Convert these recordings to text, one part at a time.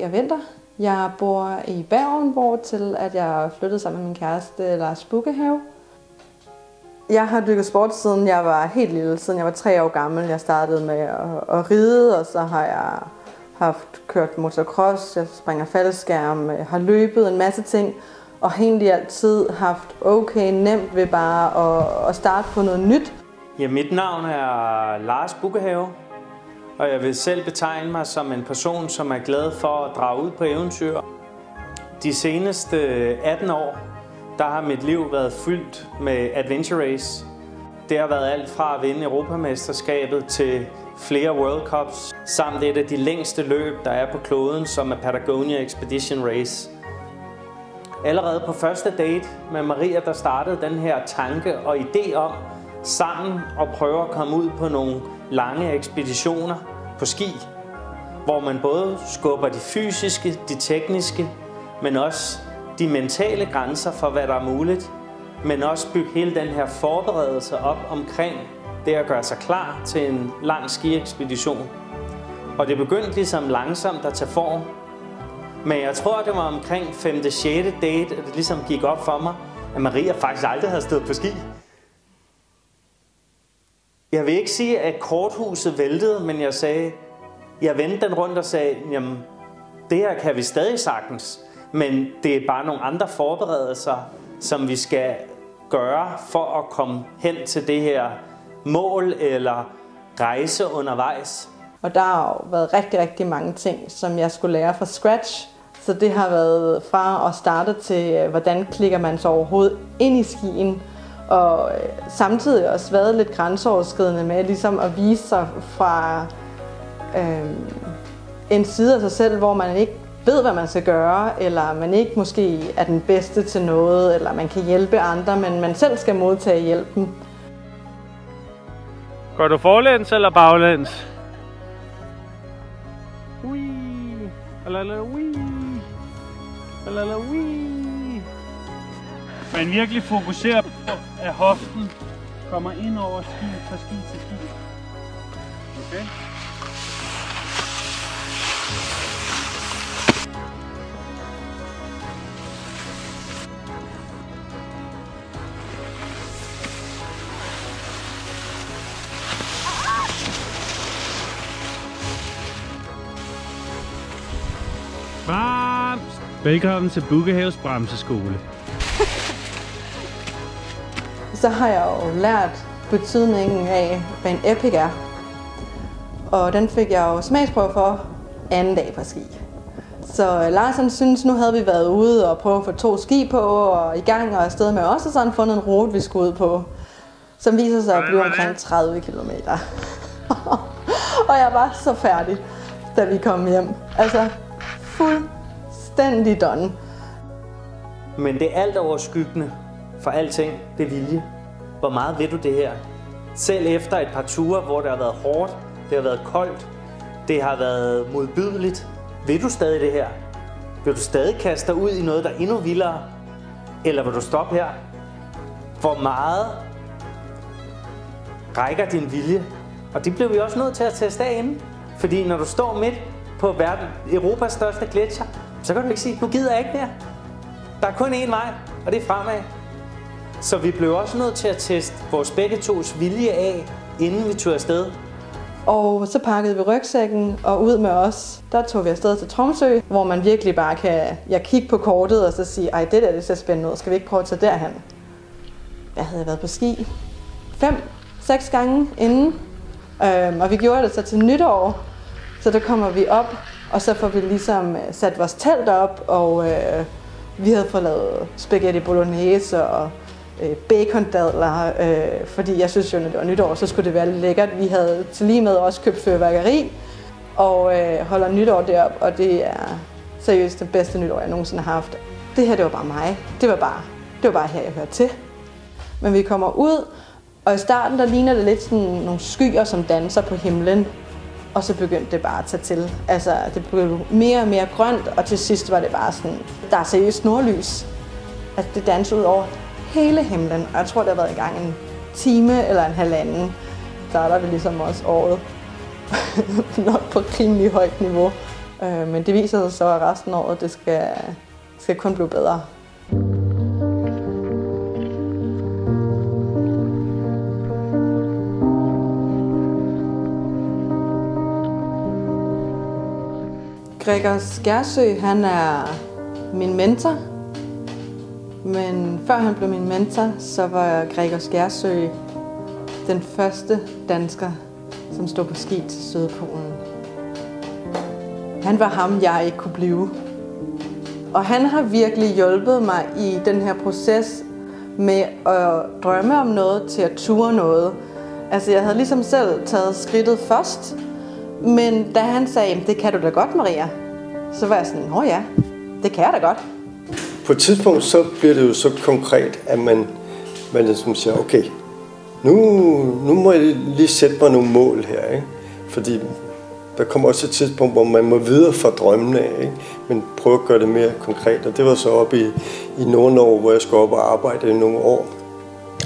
Maria Vinter. Jeg bor i Bergen, hvor til at jeg flyttede sammen med min kæreste Lars Bukkehave. Jeg har dykket sport siden jeg var helt lille, siden jeg var tre år gammel. Jeg startede med at, at ride, og så har jeg haft kørt motocross, jeg springer faldskærm, jeg har løbet en masse ting, og egentlig altid haft okay nemt ved bare at, at starte på noget nyt. Ja, mit navn er Lars Bukkehave, og jeg vil selv betegne mig som en person, som er glad for at drage ud på eventyr. De seneste 18 år, der har mit liv været fyldt med adventure race. Det har været alt fra at vinde Europamesterskabet til flere World Cups, samt et af de længste løb, der er på kloden, som er Patagonia Expedition Race. Allerede på første date med Maria, der startede den her tanke og idé om sammen og prøve at komme ud på nogle lange ekspeditioner på ski, hvor man både skubber de fysiske, de tekniske, men også de mentale grænser for, hvad der er muligt, men også bygge hele den her forberedelse op omkring det at gøre sig klar til en lang skiekspedition. Og det begyndte ligesom langsomt at tage form. Men jeg tror, det var omkring 5. 6. date, at det ligesom gik op for mig, at Maria faktisk aldrig havde stået på ski. Jeg vil ikke sige, at korthuset væltede, men jeg sagde, jeg vendte den rundt og sagde, jamen, det her kan vi stadig sagtens, men det er bare nogle andre forberedelser, som vi skal gøre for at komme hen til det her mål eller rejse undervejs. Og der har jo været rigtig, rigtig mange ting, som jeg skulle lære fra scratch. Så det har været fra at starte til, øh, hvordan klikker man så overhovedet ind i skien, og øh, samtidig også været lidt grænseoverskridende med ligesom at vise sig fra øh, en side af sig selv, hvor man ikke ved, hvad man skal gøre, eller man ikke måske er den bedste til noget, eller man kan hjælpe andre, men man selv skal modtage hjælpen. Går du forlæns eller baglæns? Ui. Alala, ui. Alala, ui. Man virkelig fokuserer på, at hoften kommer ind over ski fra ski til ski. Okay? Varmt! Velkommen til Bukkehaves Bremseskole. Så har jeg jo lært betydningen af, hvad en epic er. Og den fik jeg jo smagsprøve for anden dag på ski. Så Larsen synes, nu havde vi været ude og prøve at få to ski på og i gang og afsted med os, og sådan fundet en rute, vi skulle ud på, som viser sig at blive omkring 30 km. og jeg var så færdig, da vi kom hjem. Altså, fuldstændig done. Men det alt overskyggende for alting, det er vilje. Hvor meget ved du det her? Selv efter et par ture, hvor det har været hårdt, det har været koldt, det har været modbydeligt, vil du stadig det her? Vil du stadig kaste dig ud i noget, der er endnu vildere? Eller vil du stoppe her? Hvor meget rækker din vilje? Og det bliver vi også nødt til at teste af inden. Fordi når du står midt på verden, Europas største gletsjer, så kan du ikke sige, nu gider jeg ikke mere. Der er kun én vej, og det er fremad. Så vi blev også nødt til at teste vores begge tos vilje af, inden vi tog afsted. Og så pakkede vi rygsækken og ud med os. Der tog vi afsted til Tromsø, hvor man virkelig bare kan jeg kigge på kortet og så sige, ej det der det ser spændende ud, skal vi ikke prøve at tage derhen? Jeg havde været på ski fem, seks gange inden, øhm, og vi gjorde det så til nytår. Så der kommer vi op, og så får vi ligesom øh, sat vores telt op, og øh, vi havde fået lavet spaghetti bolognese og øh, bacondadler, øh, fordi jeg synes jo, når det var nytår, så skulle det være lækkert. Vi havde til lige med også købt fyrværkeri, og øh, holder nytår derop, og det er seriøst det bedste nytår, jeg nogensinde har haft. Det her, det var bare mig. Det var bare, det var bare her, jeg hørte til. Men vi kommer ud, og i starten, der ligner det lidt sådan nogle skyer, som danser på himlen. Og så begyndte det bare at tage til. Altså, det blev mere og mere grønt, og til sidst var det bare sådan, der er seriøst nordlys. Altså, det dansede ud over hele himlen. Og jeg tror, det har været i gang en time eller en halvanden. Der er der vi ligesom også året nok på rimelig højt niveau. Øh, men det viser sig så, at resten af året, det skal, skal kun blive bedre. Gregor Skærsø, han er min mentor. Men før han blev min mentor, så var Gregor Skærsø den første dansker, som stod på ski til Sydpolen. Han var ham, jeg ikke kunne blive. Og han har virkelig hjulpet mig i den her proces med at drømme om noget til at ture noget. Altså jeg havde ligesom selv taget skridtet først, men da han sagde, det kan du da godt, Maria, så var jeg sådan, åh ja, det kan jeg da godt. På et tidspunkt, så bliver det jo så konkret, at man, man ligesom siger, okay, nu, nu må jeg lige sætte mig nogle mål her, ikke? Fordi der kommer også et tidspunkt, hvor man må videre fra drømmene af, ikke? men prøve at gøre det mere konkret. Og det var så oppe i, i nogle år, hvor jeg skulle op og arbejde i nogle år,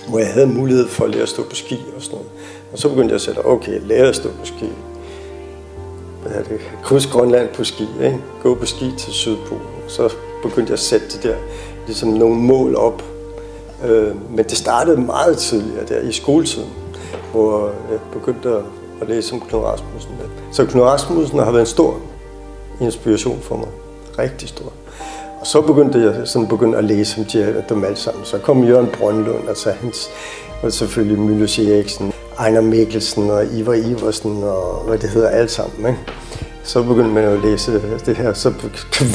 hvor jeg havde mulighed for at lære at stå på ski og sådan noget. Og så begyndte jeg at sætte, okay, lære at stå på ski. Hvad er det? Kryds Grønland på ski, ikke? gå på ski til Sydpolen. Så begyndte jeg at sætte de der, ligesom nogle mål op. Øh, men det startede meget tidligere der i skoletiden, hvor jeg begyndte at, læse om Knud Rasmussen. Så Knud Rasmussen har været en stor inspiration for mig. Rigtig stor. Og så begyndte jeg sådan begyndte at læse om de, dem alle sammen. Så kom Jørgen Brøndlund, altså hans, og selvfølgelig Mylius Eriksen, Ejner Mikkelsen og Ivar Iversen og hvad det hedder alt sammen. Ikke? Så begyndte man at læse det her, så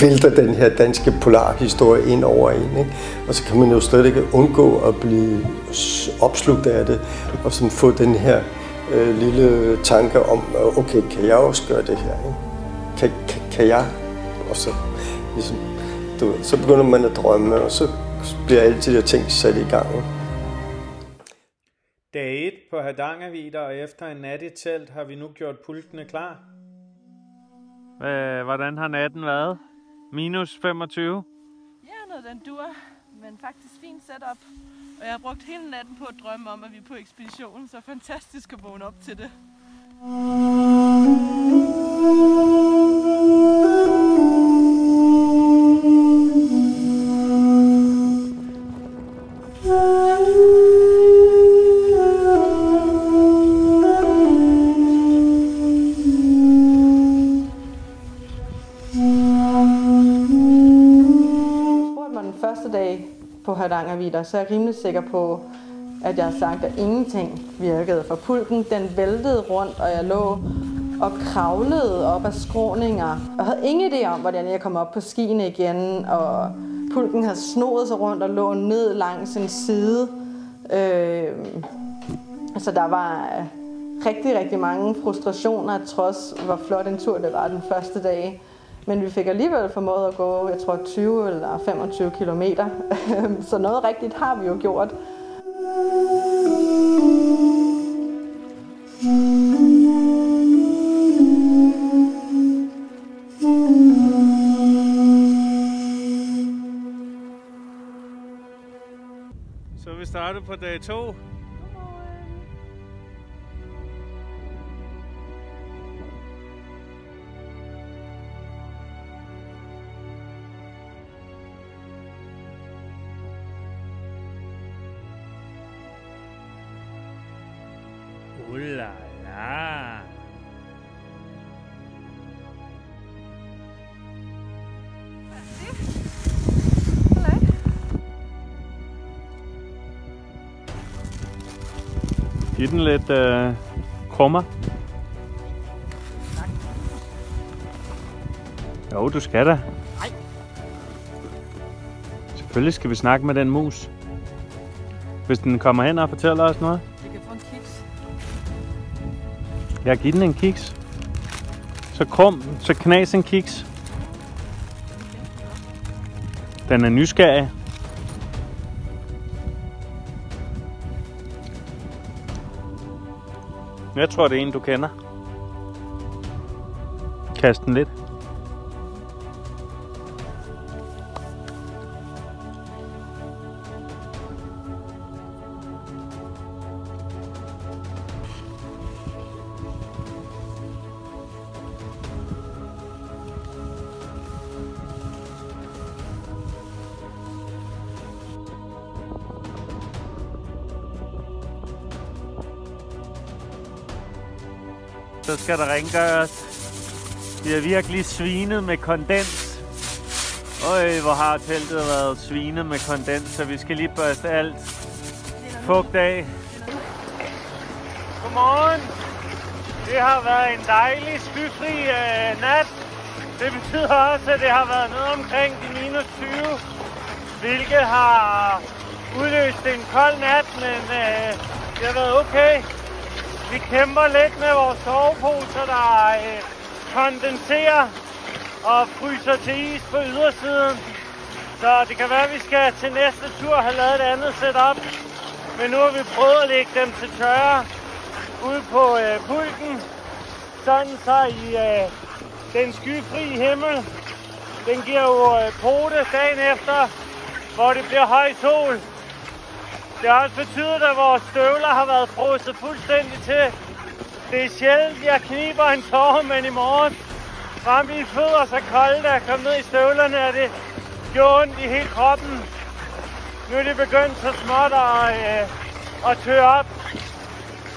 vælter den her danske polarhistorie ind over en. Ikke? Og så kan man jo slet ikke undgå at blive opslugt af det, og sådan få den her øh, lille tanke om, okay, kan jeg også gøre det her? Ikke? Kan, kan, kan jeg? Og så, ligesom, du, så begynder man at drømme, og så bliver alle de der ting sat i gang. Ikke? Dag 1 på Hardangervider, og efter en nat i telt har vi nu gjort pultene klar. Øh, hvordan har natten været? Minus 25? Ja, noget den dur, men faktisk fint setup. Og jeg har brugt hele natten på at drømme om, at vi er på ekspedition, så fantastisk at vågne op til det. På så er jeg rimelig sikker på, at jeg har sagt, at ingenting virkede. For pulken, den væltede rundt, og jeg lå og kravlede op ad skråninger. Jeg havde ingen idé om, hvordan jeg kom op på skiene igen, og pulken havde snoet sig rundt og lå ned langs en side. Øh, så der var rigtig, rigtig mange frustrationer, trods hvor flot en tur det var den første dag. Men vi fik alligevel formået at gå, jeg tror 20 eller 25 kilometer. Så noget rigtigt har vi jo gjort. Så vi starter på dag 2. den lidt øh, krummer. Jo, du skal da. Nej. Selvfølgelig skal vi snakke med den mus. Hvis den kommer hen og fortæller os noget. Jeg kan få en kiks. Jeg giver den en kiks. Så krum, så knas en kiks. Den er nysgerrig. Jeg tror, det er en, du kender. Kast den lidt. Skal der rengøres. Vi har virkelig svinet med kondens. Øj, hvor har teltet været svinet med kondens, så vi skal lige børste alt fugt af. Godmorgen. Det har været en dejlig, skyfri øh, nat. Det betyder også, at det har været noget omkring de minus 20, hvilket har udløst en kold nat, men øh, det har været okay. Vi kæmper lidt med vores soveposer, der øh, kondenserer og fryser til is på ydersiden. Så det kan være, at vi skal til næste tur have lavet et andet setup. Men nu har vi prøvet at lægge dem til tørre ude på øh, pulten. Sådan så i øh, den skyfri himmel. Den giver jo øh, pote dagen efter, hvor det bliver høj sol. Det har også betydet, at vores støvler har været frosset fuldstændig til. Det er sjældent, jeg kniber en tår, men i morgen var mine fødder så kolde, da jeg kom ned i støvlerne, at det gjorde ondt i hele kroppen. Nu er det begyndt så småt at, øh, at tørre op.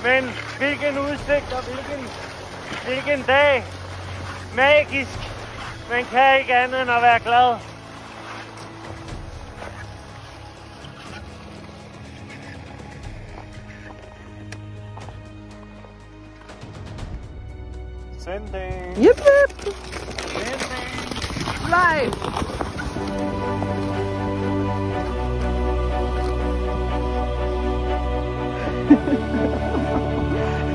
Men hvilken udsigt og hvilken, hvilken dag. Magisk. Man kan ikke andet end at være glad. Vending. Yip yip. Vending. Life.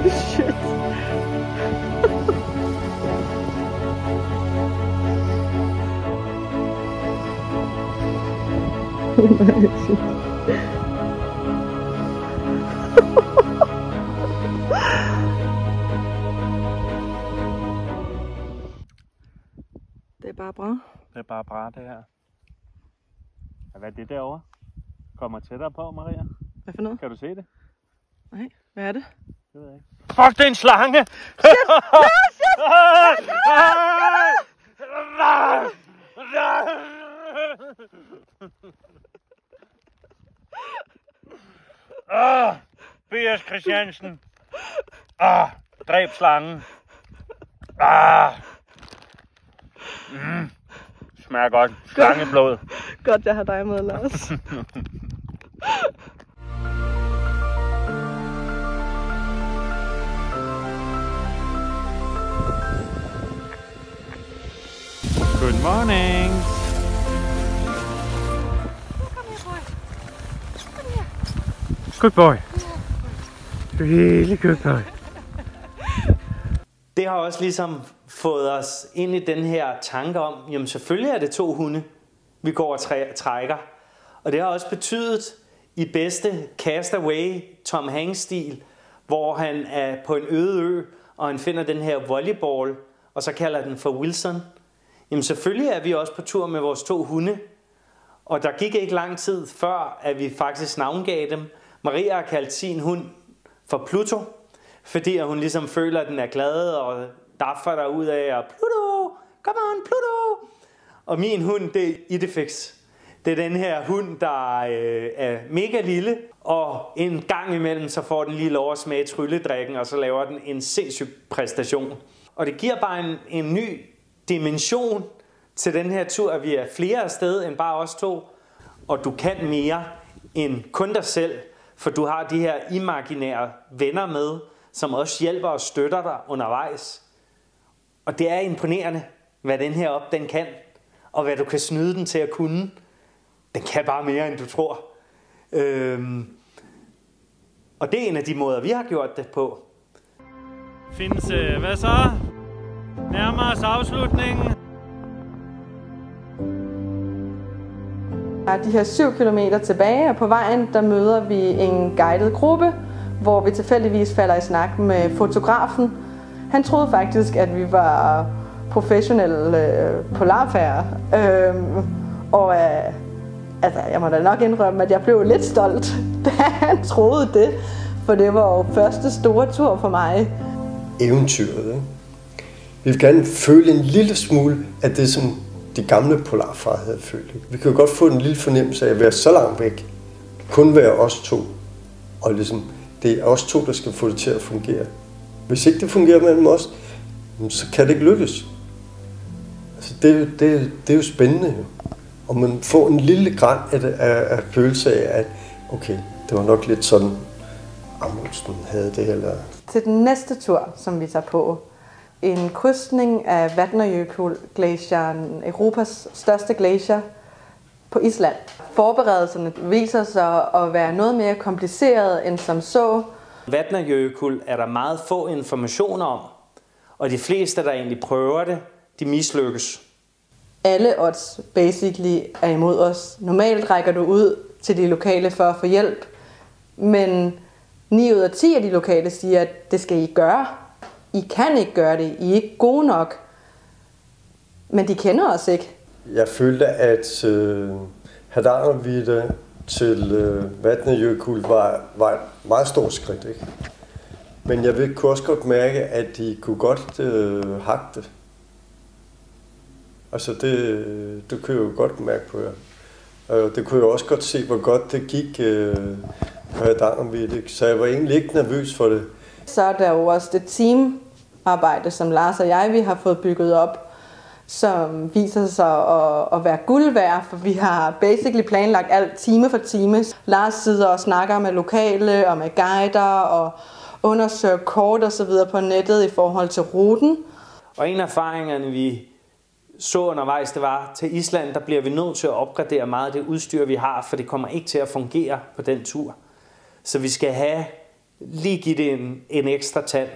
Shit. Imagine. Hvad er det derovre? Kommer tættere på, Maria. Hvad for noget? Kan du se det? Nej, hvad er det? Det ved jeg ikke. Fuck, det er en slange! Shit! Ah, B.S. Christiansen. Ah, dræb slangen. Ah. Mm. Smager godt. Slangeblod. Godt, jeg har dig med, Lars. Good morning. Good boy. Really good boy. Det har også ligesom fået os ind i den her tanke om, jamen selvfølgelig er det to hunde, vi går og trækker. Og det har også betydet i bedste Castaway Tom Hanks-stil, hvor han er på en øde ø, og han finder den her volleyball, og så kalder den for Wilson. Jamen selvfølgelig er vi også på tur med vores to hunde, og der gik ikke lang tid før, at vi faktisk navngav dem. Maria har kaldt sin hund for Pluto, fordi hun ligesom føler, at den er glad og daffer der ud af, og Pluto, come on Pluto. Og min hund, det er Idefix. Det er den her hund, der øh, er mega lille, og en gang imellem, så får den lige lov at smage trylledrikken, og så laver den en sindssyg præstation. Og det giver bare en, en ny dimension til den her tur, at vi er flere afsted end bare os to, og du kan mere end kun dig selv, for du har de her imaginære venner med, som også hjælper og støtter dig undervejs. Og det er imponerende, hvad den her op den kan, og hvad du kan snyde den til at kunne. Den kan bare mere, end du tror. Øhm, og det er en af de måder, vi har gjort det på. Findes, øh, hvad så? Nærmer os afslutningen. Der er de her 7 km tilbage, og på vejen der møder vi en guided gruppe, hvor vi tilfældigvis falder i snak med fotografen. Han troede faktisk, at vi var professionelle øh, polarfærger. Øh, og øh, altså, jeg må da nok indrømme, at jeg blev lidt stolt, da han troede det. For det var jo første store tur for mig. eventyret. Ikke? Vi vil gerne føle en lille smule af det, som de gamle polarfar havde følt. Vi kan jo godt få en lille fornemmelse af at være så langt væk. Kun være os to. Og ligesom, det er os to, der skal få det til at fungere Hvis ikke det fungerer mellem os, så kan det ikke lykkes. Det, det, det er jo spændende. Jo. Og man får en lille græn af, af, af følelse af, at okay, det var nok lidt sådan, Amundsen havde det. Eller... Til den næste tur, som vi tager på, en krydsning af Vatnajökull-glacieren, Europas største glacier på Island. Forberedelserne viser sig at være noget mere kompliceret end som så. Vatnajökull er der meget få informationer om, og de fleste, der egentlig prøver det, de mislykkes. Alle odds basically er imod os. Normalt rækker du ud til de lokale for at få hjælp, men 9 ud af 10 af de lokale siger, at det skal I gøre. I kan ikke gøre det. I er ikke gode nok. Men de kender os ikke. Jeg følte, at øh, Hardangervidde til øh, Vatnajökull var, var et meget stort skridt. Ikke? Men jeg vil kunne også godt mærke, at de kunne godt øh, hakke det. Altså det, det kunne jeg jo godt mærke på jer. Og det kunne jeg også godt se, hvor godt det gik øh, på Hardangervidde. Så jeg var egentlig ikke nervøs for det. Så er der jo også det teamarbejde, som Lars og jeg vi har fået bygget op, som viser sig at, at være guld værd, for vi har basically planlagt alt time for time. Lars sidder og snakker med lokale og med guider og undersøger kort og så videre på nettet i forhold til ruten. Og en af erfaringerne, vi så undervejs, det var, til Island, der bliver vi nødt til at opgradere meget af det udstyr, vi har, for det kommer ikke til at fungere på den tur. Så vi skal have lige give det en, en ekstra tand.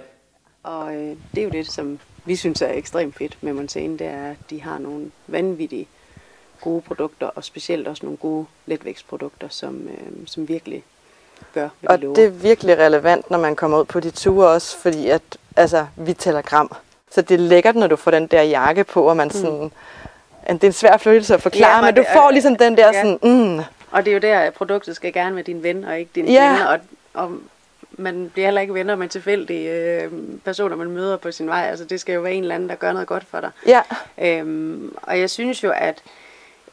Og øh, det er jo det, som vi synes er ekstremt fedt med Montaigne, det er, at de har nogle vanvittige gode produkter, og specielt også nogle gode letvægtsprodukter, som, øh, som virkelig gør, hvad Og de lover. det er virkelig relevant, når man kommer ud på de ture også, fordi at, altså, vi tæller gram. Så det er lækkert, når du får den der jakke på, og man sådan... Det er en svær følelse at forklare, Ja, men men du får ligesom den der ja. sådan... Mm, Og det er jo der, at produktet skal gerne være din ven, og ikke din Ja. fjende. Og, og man bliver heller ikke venner med tilfældige øh, personer, man møder på sin vej. Altså, det skal jo være en eller anden, der gør noget godt for dig. ja, Øhm, og jeg synes jo, at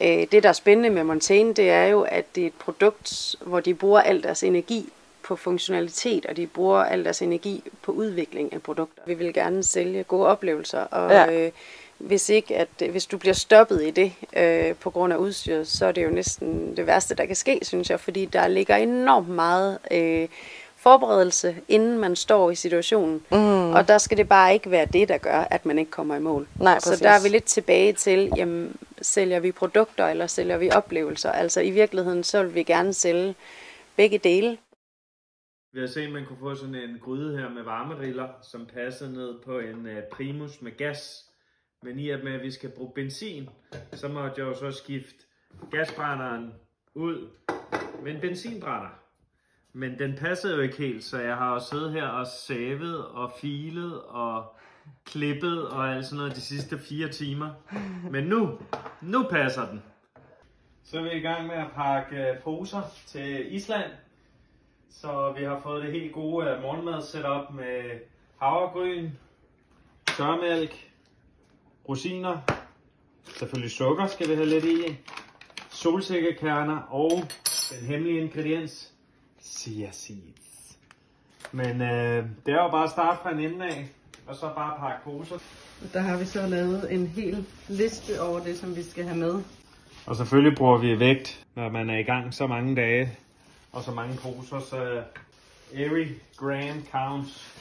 øh, det, der er spændende med Montaigne, det er jo, at det er et produkt, hvor de bruger al deres energi på funktionalitet, og de bruger al deres energi på udvikling af produkter. Vi vil gerne sælge gode oplevelser, og Ja. øh, hvis ikke at hvis du bliver stoppet i det øh, på grund af udstyret, så er det jo næsten det værste, der kan ske, synes jeg, fordi der ligger enormt meget øh, forberedelse, inden man står i situationen. Mm. Og der skal det bare ikke være det, der gør, at man ikke kommer i mål. Nej, så der er vi lidt tilbage til, jamen, sælger vi produkter, eller sælger vi oplevelser? Altså i virkeligheden, så vil vi gerne sælge begge dele. Vi har set, at man kunne få sådan en gryde her med varmeriller, som passer ned på en øh, primus med gas. Men i og med, at vi skal bruge benzin, så måtte jeg jo så skifte gasbrænderen ud med en benzinbrænder. Men den passede jo ikke helt, så jeg har jo siddet her og savet og filet og klippet og alt sådan noget de sidste fire timer. Men nu, nu passer den. Så er vi i gang med at pakke øh, poser til Island. Så vi har fået det helt gode uh, morgenmad setup med havregryn, tørmælk, rosiner, selvfølgelig sukker skal vi have lidt i, solsikkekerner og den hemmelige ingrediens, chia seeds. Men øh, det er jo bare at starte fra en ende af, og så bare pakke poser. der har vi så lavet en hel liste over det, som vi skal have med. Og selvfølgelig bruger vi vægt, når man er i gang så mange dage og så mange poser, så every gram counts.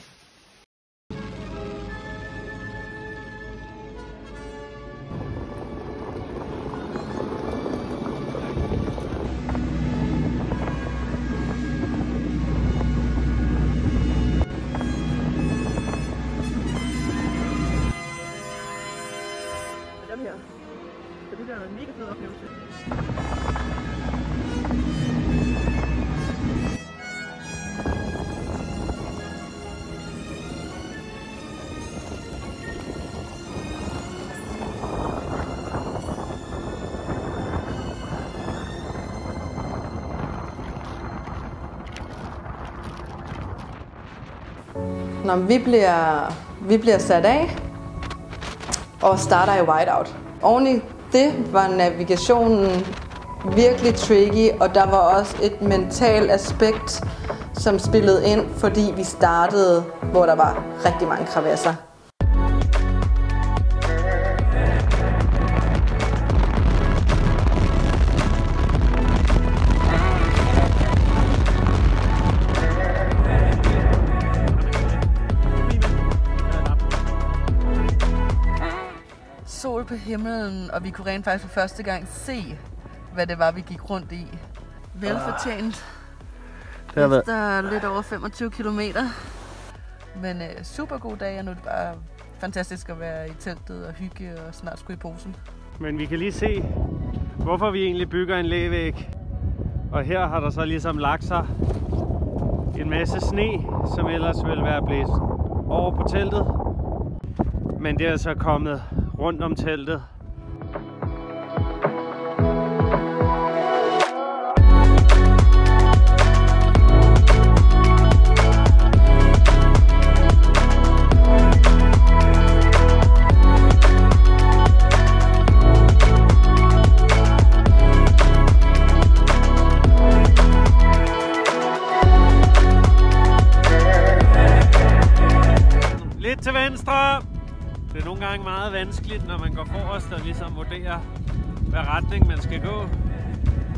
Når vi bliver, vi bliver sat af og starter i whiteout. Oven i det var navigationen virkelig tricky, og der var også et mentalt aspekt, som spillede ind, fordi vi startede, hvor der var rigtig mange kravasser. Himlen, og vi kunne rent faktisk for første gang se, hvad det var, vi gik rundt i. Velfortjent. Det har været- Efter lidt over 25 kilometer. Men øh, super god dag, og nu er det bare fantastisk at være i teltet og hygge og snart skulle i posen. Men vi kan lige se, hvorfor vi egentlig bygger en lægevæg. Og her har der så ligesom lagt sig en masse sne, som ellers ville være blæst over på teltet. Men det er så kommet rundt om teltet. Gange meget vanskeligt, når man går forrest og ligesom vurderer, hvad retning man skal gå.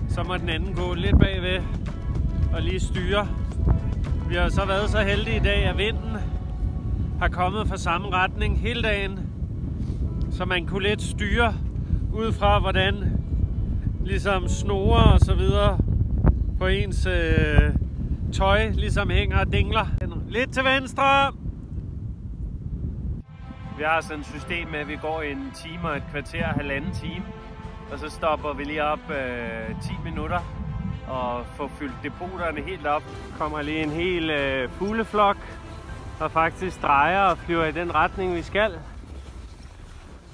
Så må den anden gå lidt bagved og lige styre. Vi har så været så heldige i dag, at vinden har kommet fra samme retning hele dagen. Så man kunne lidt styre ud fra, hvordan ligesom snore og så videre på ens øh, tøj ligesom hænger og dingler. Lidt til venstre. Vi har sådan et system med, at vi går en time og et kvarter, halvanden time. Og så stopper vi lige op øh, 10 minutter og får fyldt depoterne helt op. Kommer lige en hel øh, fugleflok og faktisk drejer og flyver i den retning, vi skal.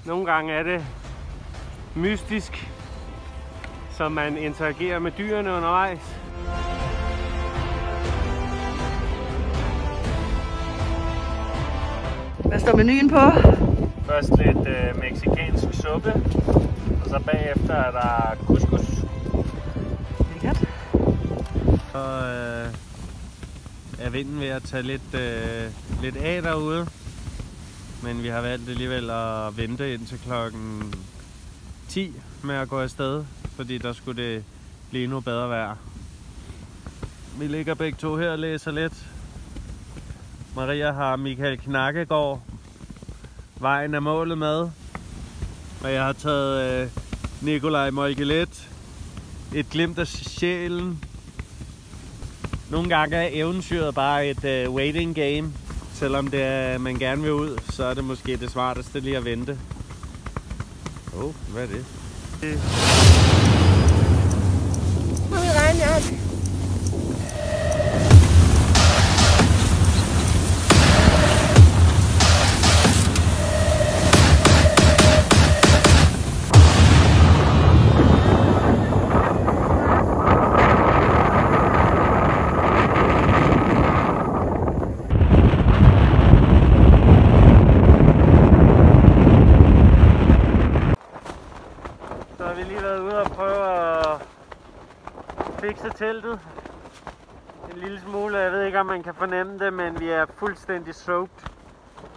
Nogle gange er det mystisk, så man interagerer med dyrene undervejs. Hvad står menuen på? Først lidt øh, meksikansk suppe, og så bagefter er der couscous. Lækkert. Så øh, er vinden ved at tage lidt, øh, lidt af derude. Men vi har valgt alligevel at vente indtil klokken 10 med at gå afsted, fordi der skulle det blive endnu bedre vejr. Vi ligger begge to her og læser lidt. Maria har Michael Knakkegaard Vejen er målet med. Og jeg har taget øh, Nikolaj Molkelet Et glimt af sjælen nogle gange er eventyret bare et øh, waiting game. Selvom det er, man gerne vil ud, så er det måske det smarteste lige at vente. Åh, oh, hvad er det? Må vi fikse teltet. En lille smule, jeg ved ikke om man kan fornemme det, men vi er fuldstændig soaked.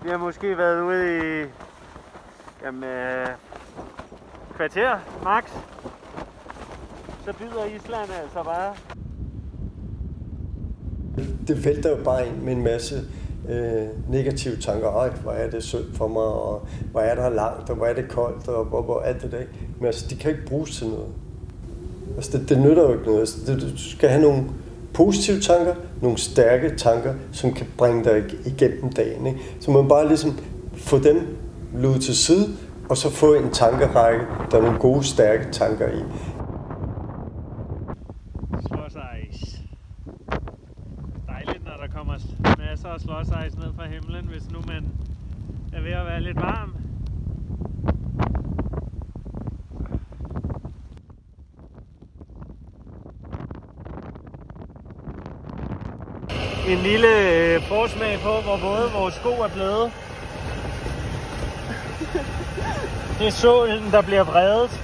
Vi har måske været ude i jamen, øh, kvarter, max. Så byder Island altså bare. det vælter jo bare ind med en masse øh, negative tanker. Ej, hvor er det synd for mig, og hvor er der langt, og hvor er det koldt, og hvor, hvor alt det der. Men altså, de kan ikke bruges til noget. Altså, det, det nytter jo ikke noget. Altså, det, du skal have nogle positive tanker, nogle stærke tanker, som kan bringe dig igennem dagen. Ikke? Så man bare ligesom få dem luet til side, og så få en tankerække, der er nogle gode, stærke tanker i. Slåsejs. Dejligt, når der kommer masser af slåsejs ned fra himlen, hvis nu man er ved at være lidt varm. En lille øh, forsmag på, hvor våde vores sko er blevet. Det er solen, der bliver vredet.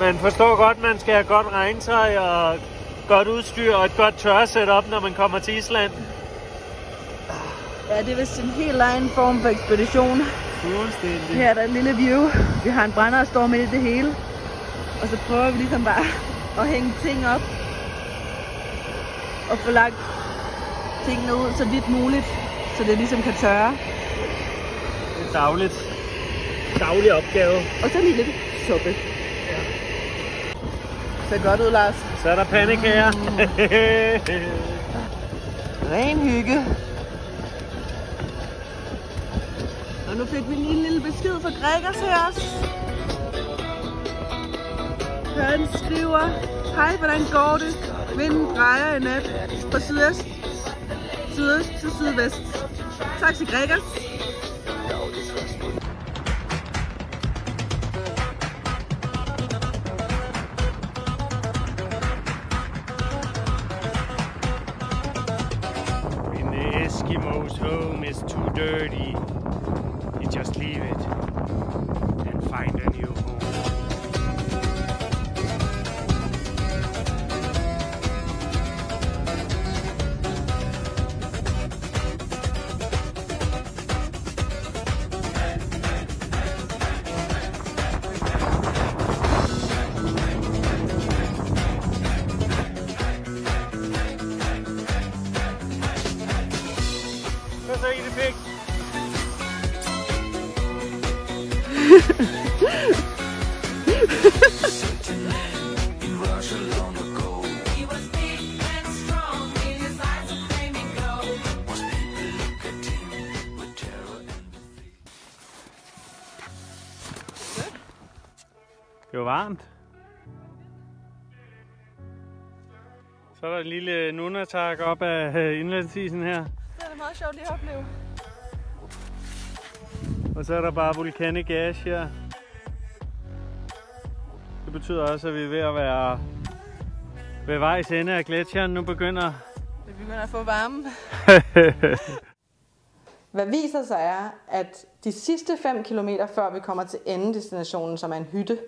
Man forstår godt, man skal have godt regntøj og godt udstyr og et godt tørresetup, når man kommer til Island. Ja, det er vist en helt egen form for ekspedition. Fuldstændig. Her er der et lille view. Vi har en brænder, der står midt i det hele. Og så prøver vi ligesom bare at hænge ting op. Og få lagt tingene ud så vidt muligt, så det ligesom kan tørre. Det er dagligt. Daglig opgave. Og så lige lidt suppe. Ser godt ud, Lars. Så er der pandekager. Ren hygge. Og nu fik vi lige en lille besked fra Gregers her også. Han skriver, Hej, hvordan går det? Vinden drejer i nat fra sydøst, sydøst til sydvest. Tak til Gregers. Eskimo's home is too dirty, Hvad så, Ine Pik? Det var varmt. Så er der en lille nunatak op af øh, indlandsisen her. Meget sjovt lige at opleve. Og så er der bare vulkanic ash her. Det betyder også, at vi er ved at være ved vejs ende af gletsjeren. Nu begynder... Vi begynder at få varme. Hvad viser sig er, at de sidste 5 km før vi kommer til endedestinationen, som er en hytte,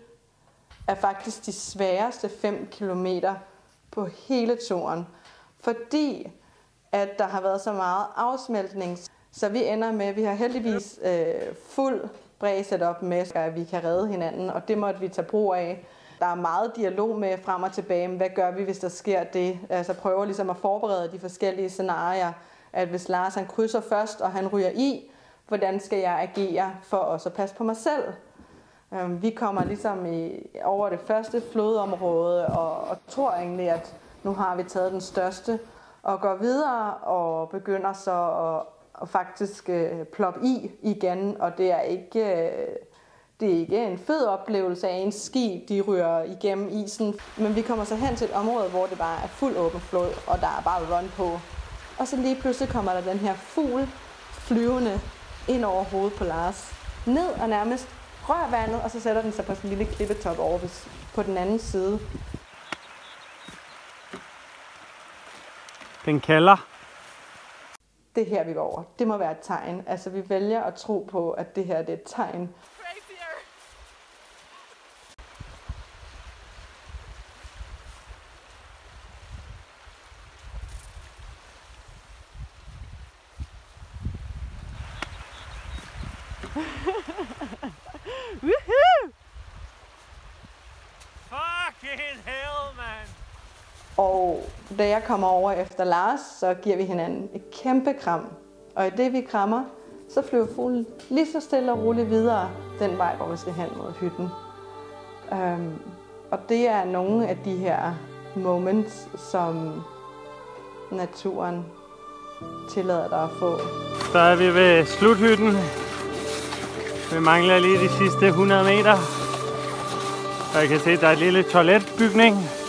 er faktisk de sværeste 5 km på hele turen. Fordi at der har været så meget afsmeltning, så vi ender med, vi har heldigvis øh, fuld bred op med, at vi kan redde hinanden, og det måtte vi tage brug af. Der er meget dialog med frem og tilbage, hvad gør vi, hvis der sker det? Altså prøver ligesom at forberede de forskellige scenarier, at hvis Lars han krydser først, og han ryger i, hvordan skal jeg agere for også at passe på mig selv? Øhm, vi kommer ligesom i, over det første flodområde, og, og tror egentlig, at nu har vi taget den største, og går videre og begynder så at, at faktisk øh, ploppe i igen, og det er ikke... Øh, det er ikke en fed oplevelse af en ski, de ryger igennem isen. Men vi kommer så hen til et område, hvor det bare er fuld åben flod, og der er bare run på. Og så lige pludselig kommer der den her fugl flyvende ind over hovedet på Lars. Ned og nærmest rør vandet, og så sætter den sig på sådan en lille klippetop over på den anden side. Den kalder. Det her, vi går over. Det må være et tegn. Altså, vi vælger at tro på, at det her det er et tegn. Da jeg kommer over efter Lars, så giver vi hinanden et kæmpe kram. Og i det vi krammer, så flyver fuglen lige så stille og roligt videre den vej, hvor vi skal hen mod hytten. Øhm, og det er nogle af de her moments, som naturen tillader dig at få. Så er vi ved sluthytten. Vi mangler lige de sidste 100 meter. Og jeg kan se, at der er et lille toiletbygning.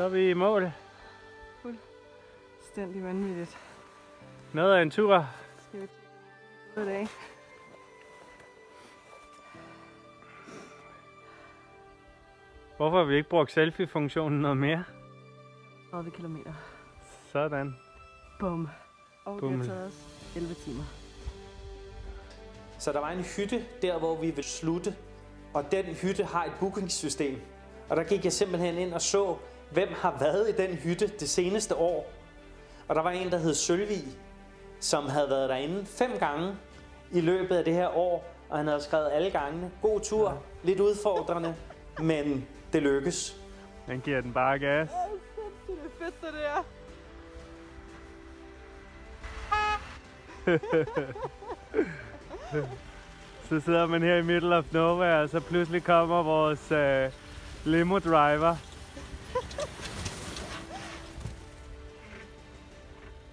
Så er vi i mål. Stændig vanvittigt. Noget af en tur. Skal vi i dag? Hvorfor har vi ikke brugt selfie-funktionen noget mere? 30 km. Sådan. Bum. Og det har taget os 11 timer. Så der var en hytte der, hvor vi ville slutte. Og den hytte har et bookingsystem. Og der gik jeg simpelthen ind og så hvem har været i den hytte det seneste år? Og der var en, der hed Sølvig, som havde været derinde fem gange i løbet af det her år, og han havde skrevet alle gangene. God tur, ja. lidt udfordrende, men det lykkes. Den giver den bare gas. Det er fedt, det der. Så sidder man her i middle of nowhere, og så pludselig kommer vores øh, limo driver.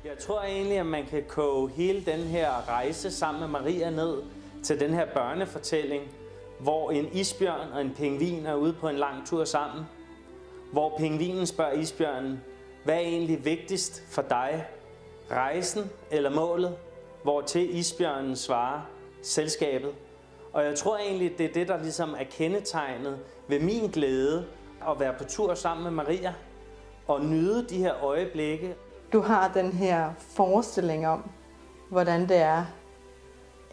Jeg tror egentlig, at man kan koge hele den her rejse sammen med Maria ned til den her børnefortælling, hvor en isbjørn og en pingvin er ude på en lang tur sammen. Hvor pingvinen spørger isbjørnen, hvad er egentlig vigtigst for dig? Rejsen eller målet? Hvor til isbjørnen svarer, selskabet. Og jeg tror egentlig, det er det, der ligesom er kendetegnet ved min glæde at være på tur sammen med Maria og nyde de her øjeblikke. Du har den her forestilling om, hvordan det er.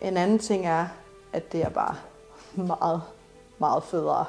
En anden ting er, at det er bare meget, meget federe.